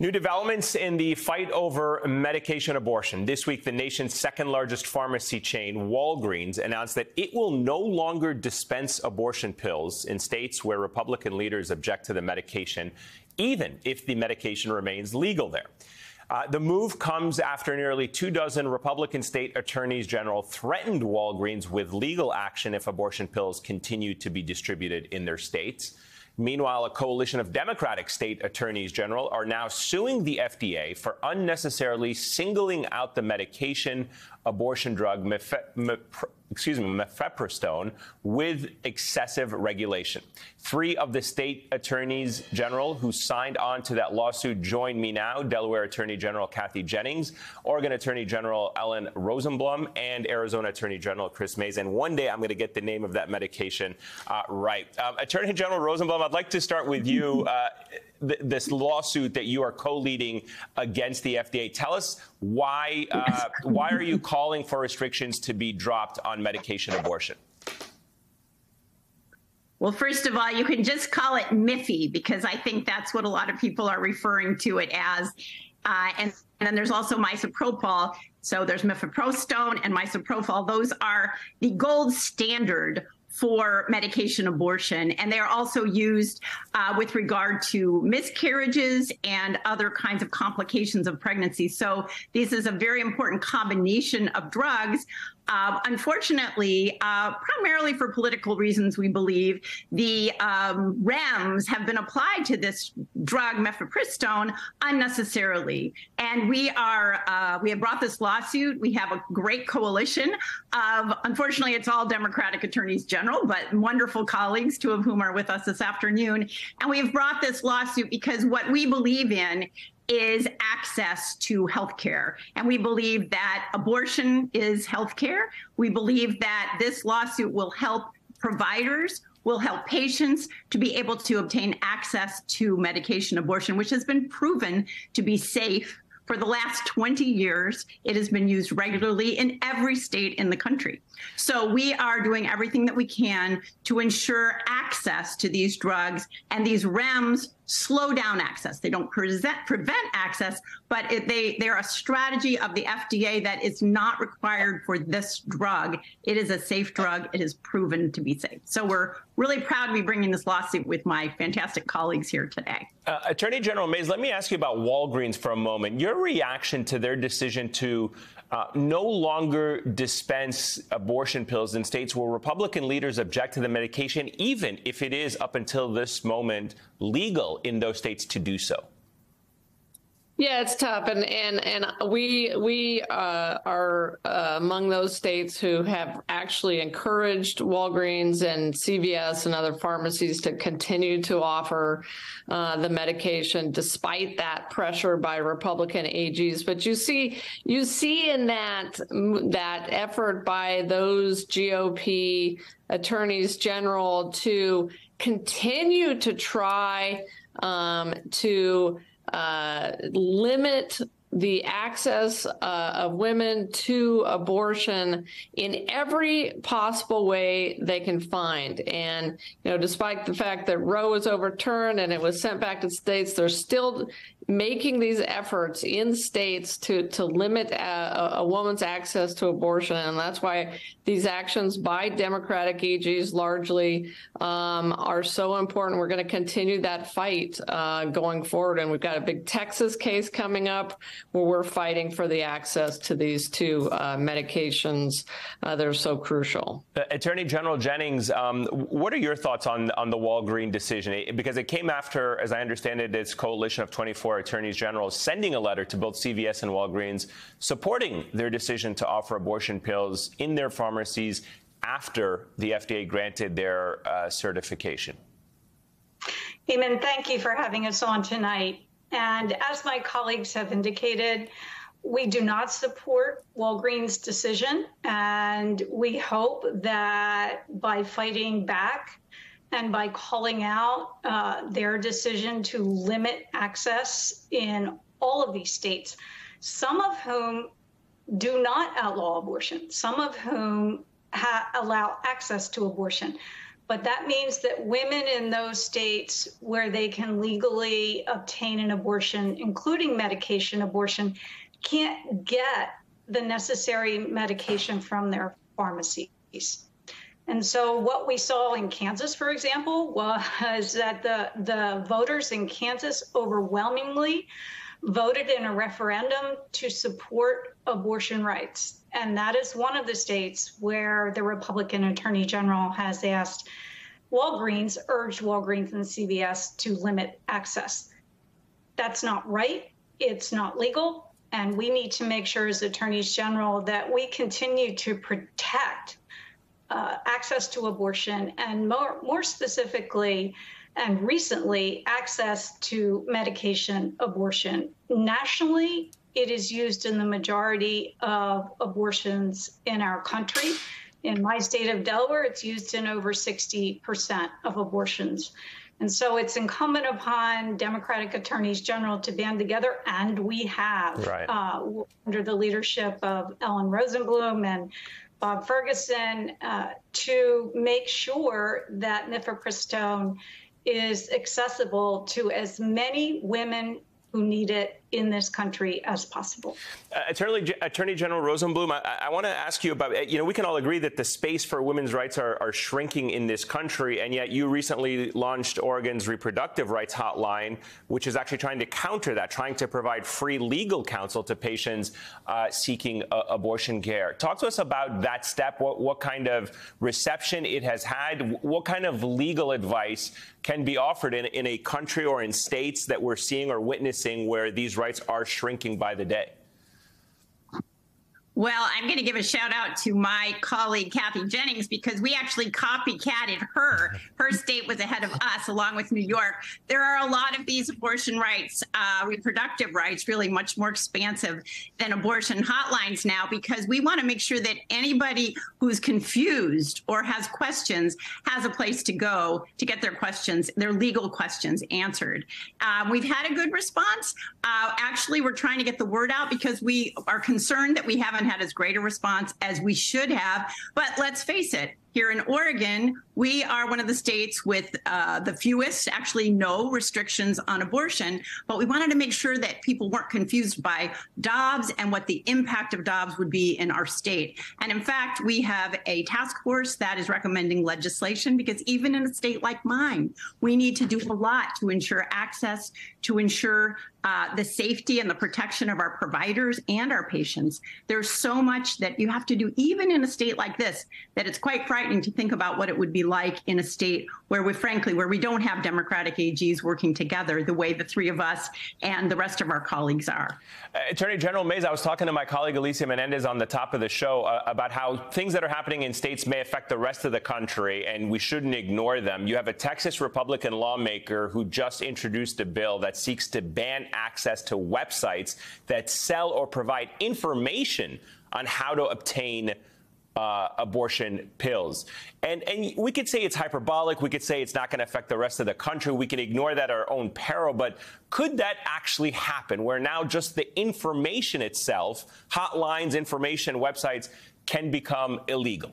New developments in the fight over medication abortion. This week, the nation's second largest pharmacy chain, Walgreens, announced that it will no longer dispense abortion pills in states where Republican leaders object to the medication, even if the medication remains legal there. Uh, the move comes after nearly two dozen Republican state attorneys general threatened Walgreens with legal action if abortion pills continue to be distributed in their states. Meanwhile, a coalition of Democratic state attorneys general are now suing the FDA for unnecessarily singling out the medication abortion drug excuse me, mifepristone with excessive regulation. Three of the state attorneys general who signed on to that lawsuit join me now Delaware Attorney General Kathy Jennings, Oregon Attorney General Ellen Rosenblum, and Arizona Attorney General Kris Mayes. And one day I'm going to get the name of that medication uh, right. Um, Attorney General Rosenblum, I'd like to start with you. Uh, th- this lawsuit that you are co-leading against the FDA. Tell us why uh, why are you calling for restrictions to be dropped on medication abortion? Well, first of all, you can just call it Miffy because I think that's what a lot of people are referring to it as. Uh, and, and then there's also misopropyl. So there's mifepristone and misoprostol. Those are the gold standard for medication abortion. And they're also used uh, with regard to miscarriages and other kinds of complications of pregnancy. So this is a very important combination of drugs uh, unfortunately, uh, primarily for political reasons, we believe the um, REMS have been applied to this drug, mifepristone, unnecessarily. And we are uh, we have brought this lawsuit. We have a great coalition of, unfortunately, it's all Democratic attorneys general, but wonderful colleagues, two of whom are with us this afternoon. And we have brought this lawsuit because what we believe in is access to health care. And we believe that abortion is health care. We believe that this lawsuit will help providers, will help patients to be able to obtain access to medication abortion, which has been proven to be safe for the last 20 years, it has been used regularly in every state in the country. So we are doing everything that we can to ensure access to these drugs, and these REMS slow down access. They don't present, prevent access, but it, they they're a strategy of the FDA that is not required for this drug. It is a safe drug. It is proven to be safe. So we're really proud to be bringing this lawsuit with my fantastic colleagues here today. Uh, Attorney General Mayes, let me ask you about Walgreens for a moment. Your reaction to their decision to uh, no longer dispense abortion pills in states where Republican leaders object to the medication, even if it is up until this moment legal in those states to do so. Yeah, it's tough, and and and we we uh, are uh, among those states who have actually encouraged Walgreens and CVS and other pharmacies to continue to offer uh, the medication despite that pressure by Republican AGs. But you see, you see in that that effort by those GOP attorneys general to continue to try um, to uh, limit the access uh, of women to abortion in every possible way they can find. And, you know, despite the fact that Roe was overturned and it was sent back to states, they're still making these efforts in states to to limit a, a, woman's access to abortion, and that's why these actions by Democratic AGs largely um, are so important. We're going to continue that fight uh, going forward, and we've got a big Texas case coming up where we're fighting for the access to these two uh, medications uh, that are so crucial. Uh, Attorney General Jennings, um, what are your thoughts on on the Walgreen decision? Because it came after, as I understand it, this coalition of 24 attorneys general sending a letter to both CVS and Walgreens supporting their decision to offer abortion pills in their pharmacies after the FDA granted their uh, certification. Ayman, thank you for having us on tonight. And as my colleagues have indicated, we do not support Walgreens' decision, and we hope that by fighting back and by calling out uh, their decision to limit access in all of these states, some of whom do not outlaw abortion, some of whom ha- allow access to abortion. but that means that women in those states where they can legally obtain an abortion, including medication abortion, can't get the necessary medication from their pharmacies. And so, what we saw in Kansas, for example, was that the, the voters in Kansas overwhelmingly voted in a referendum to support abortion rights. And that is one of the states where the Republican Attorney General has asked Walgreens, urged Walgreens and CVS to limit access. That's not right. It's not legal. And we need to make sure, as attorneys general, that we continue to protect uh, access to abortion and more, more specifically, and recently access to medication abortion. Nationally, it is used in the majority of abortions in our country. In my state of Delaware, it's used in over 60% of abortions. And so it's incumbent upon Democratic attorneys general to band together, and we have, right. uh, under the leadership of Ellen Rosenblum and Bob Ferguson, uh, to make sure that mifepristone is accessible to as many women who need it in this country as possible. Uh, Attorney, Attorney, General Rosenblum, I, I want to ask you about, you know, we can all agree that the space for women's rights are, are, shrinking in this country, and yet you recently launched Oregon's reproductive rights hotline, which is actually trying to counter that, trying to provide free legal counsel to patients uh, seeking uh, abortion care. Talk to us about that step, what, what kind of reception it has had, what kind of legal advice can be offered in, in a country or in states that we're seeing or witnessing where these rights are shrinking by the day? Well, I'm going to give a shout out to my colleague Kathy Jennings because we actually copycatted her. Her state was ahead of us, along with New York. There are a lot of these abortion rights, uh, reproductive rights, really much more expansive than abortion hotlines now because we want to make sure that anybody who's confused or has questions has a place to go to get their questions, their legal questions answered. Uh, we've had a good response. Uh, actually, we're trying to get the word out because we are concerned that we haven't had as great a response as we should have. But let's face it, here in Oregon, we are one of the states with uh, the fewest, actually no restrictions on abortion. But we wanted to make sure that people weren't confused by Dobbs and what the impact of Dobbs would be in our state. And in fact, we have a task force that is recommending legislation because even in a state like mine, we need to do a lot to ensure access, to ensure uh, the safety and the protection of our providers and our patients. There's so much that you have to do, even in a state like this, that it's quite frightening to think about what it would be like in a state where we, frankly, where we don't have Democratic AGs working together the way the three of us and the rest of our colleagues are. Uh, Attorney General Mayes, I was talking to my colleague Alicia Menendez on the top of the show uh, about how things that are happening in states may affect the rest of the country, and we shouldn't ignore them. You have a Texas Republican lawmaker who just introduced a bill that seeks to ban access to websites that sell or provide information on how to obtain uh, abortion pills. And, and we could say it's hyperbolic. We could say it's not going to affect the rest of the country. We can ignore that at our own peril. But could that actually happen where now just the information itself, hotlines, information, websites, can become illegal?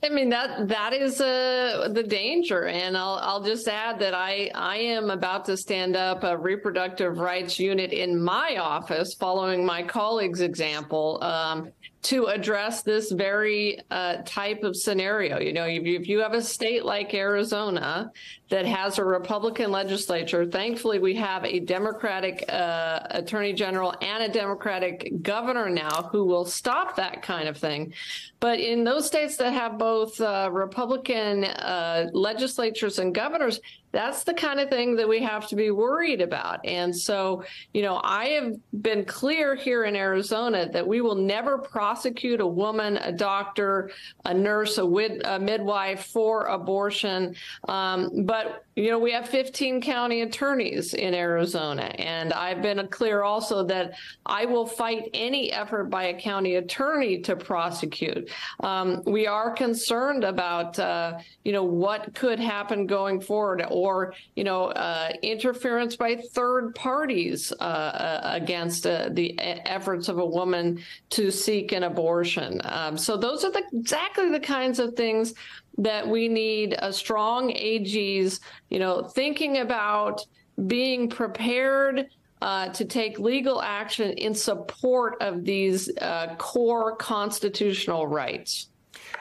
I mean that that is uh, the danger, and I'll I'll just add that I I am about to stand up a reproductive rights unit in my office, following my colleague's example, um, to address this very uh, type of scenario. You know, if you, have a state like Arizona that has a Republican legislature, thankfully we have a Democratic uh, attorney general and a Democratic governor now who will stop that kind of thing. But in those states that have both uh, Republican uh, legislatures and governors, that's the kind of thing that we have to be worried about. And so, you know, I have been clear here in Arizona that we will never prosecute a woman, a doctor, a nurse, a, wid- a midwife for abortion. Um, but, you know, we have 15 county attorneys in Arizona. And I've been clear also that I will fight any effort by a county attorney to prosecute. Um, we are concerned about, uh, you know, what could happen going forward or you know uh, interference by third parties uh, uh against uh, the efforts of a woman to seek an abortion. Um, so those are the, exactly the kinds of things that we need a strong AGs, you know, thinking about being prepared uh, to take legal action in support of these uh, core constitutional rights.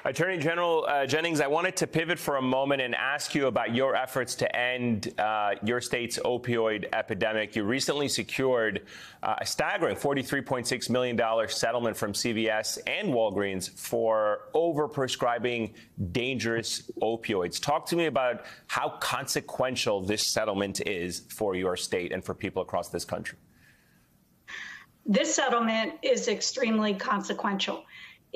Attorney General uh, Jennings, I wanted to pivot for a moment and ask you about your efforts to end uh, your state's opioid epidemic. You recently secured uh, a staggering $43.6 million settlement from CVS and Walgreens for overprescribing dangerous opioids. Talk to me about how consequential this settlement is for your state and for people across this country. This settlement is extremely consequential.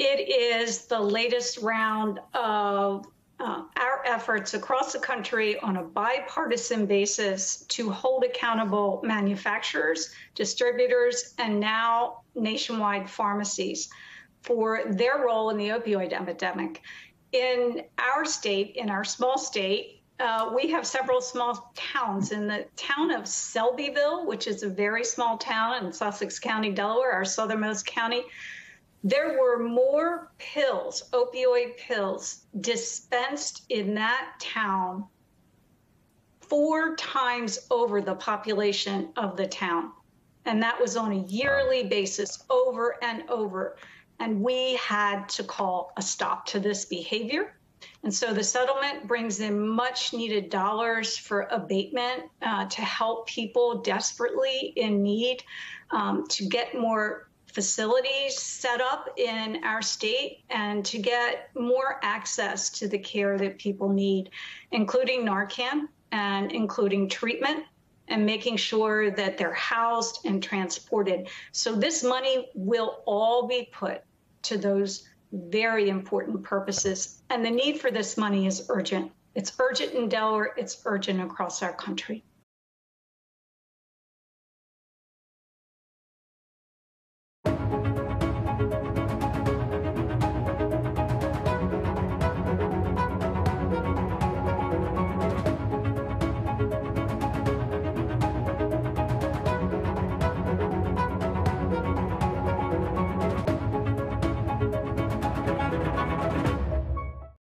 It is the latest round of uh, our efforts across the country on a bipartisan basis to hold accountable manufacturers, distributors, and now nationwide pharmacies for their role in the opioid epidemic. In our state, in our small state, uh, we have several small towns. In the town of Selbyville, which is a very small town in Sussex County, Delaware, our southernmost county, there were more pills, opioid pills, dispensed in that town four times over the population of the town. And that was on a yearly basis, over and over. And we had to call a stop to this behavior. And so the settlement brings in much needed dollars for abatement uh, to help people desperately in need um, to get more facilities set up in our state and to get more access to the care that people need, including Narcan and including treatment and making sure that they're housed and transported. So this money will all be put to those very important purposes. And the need for this money is urgent. It's urgent in Delaware, it's urgent across our country.